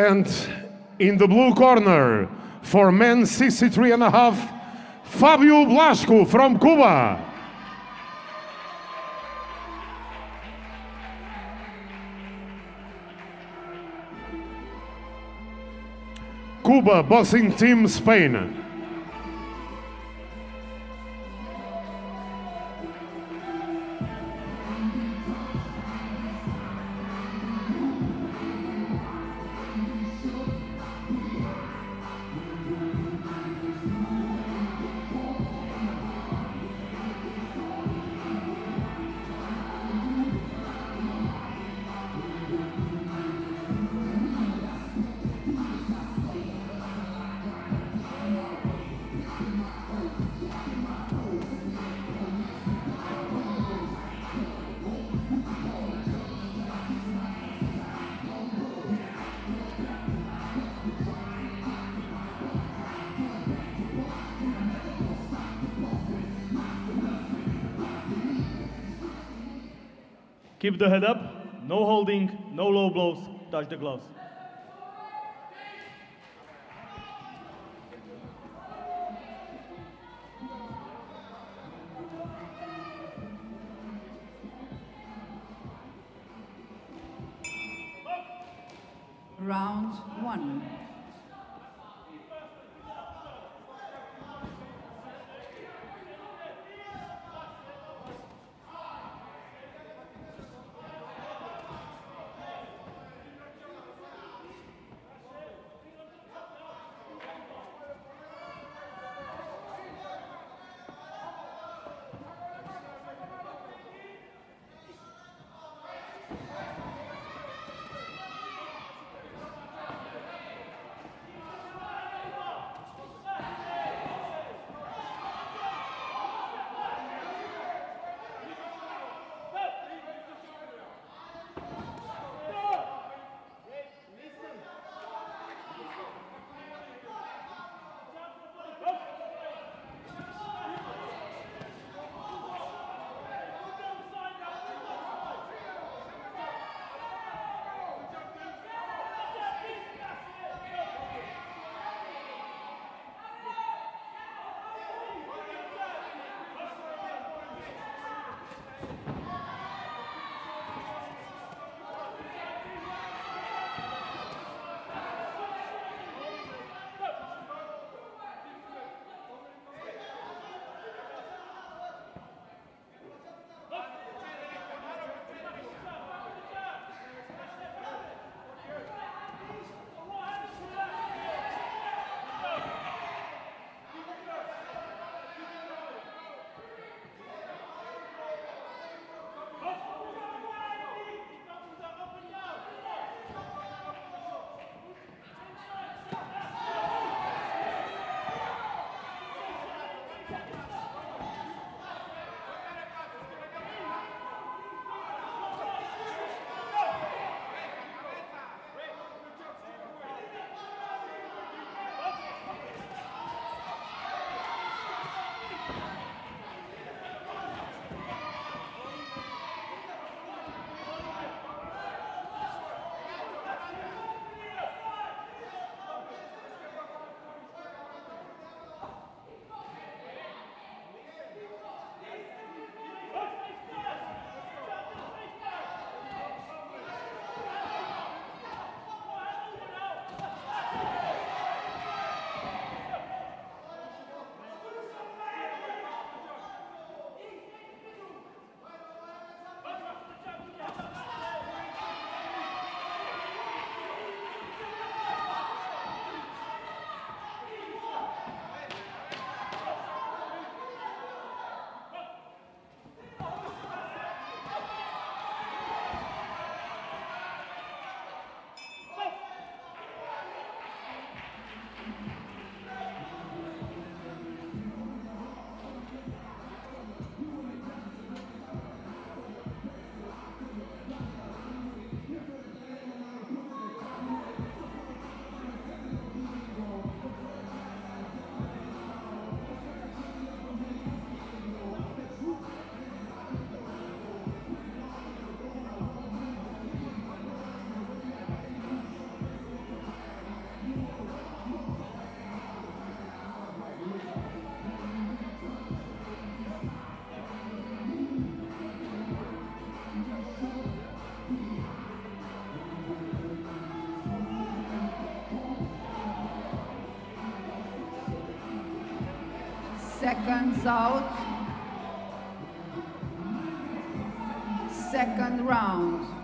And in the blue corner, for men 63 and a half, Fabio Blasco from Cuba. Cuba boxing team Spain. Keep the head up, no holding, no low blows, touch the gloves. Round one. Seconds out. Second round.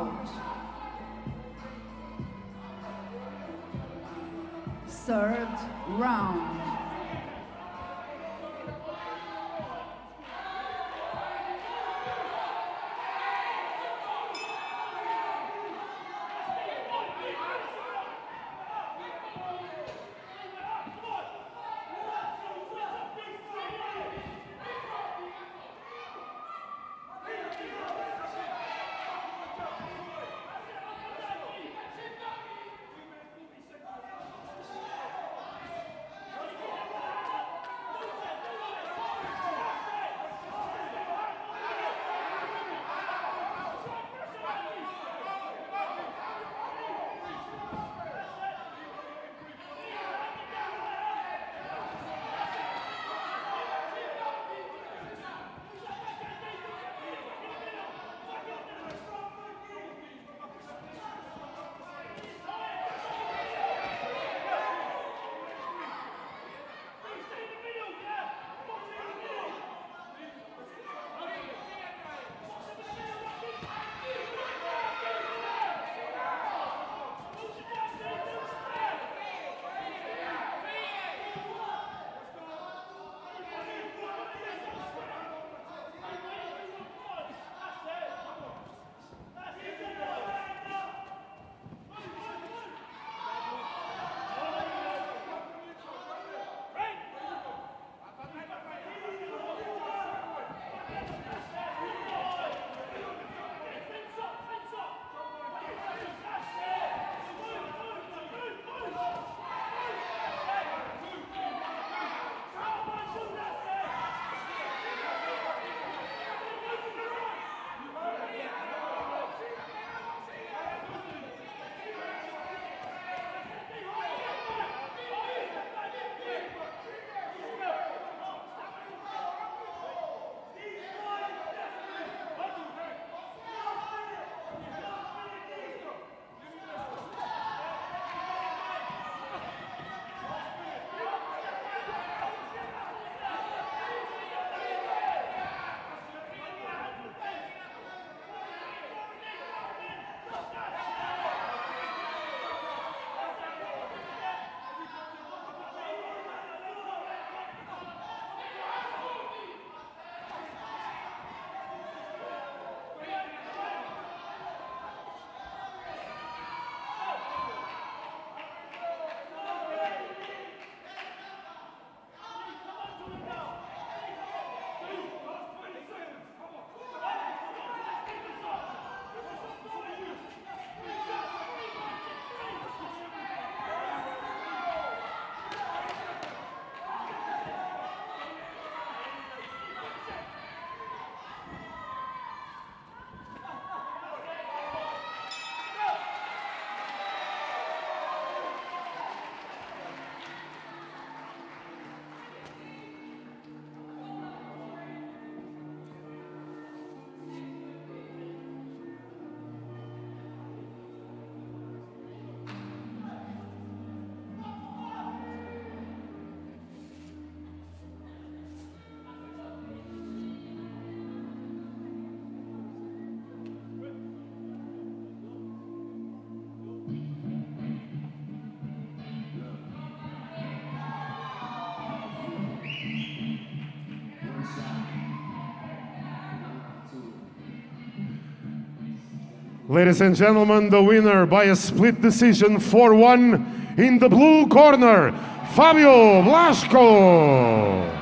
Out. Ladies and gentlemen, the winner by a split decision 4 1 in the blue corner, Fabio Blasco.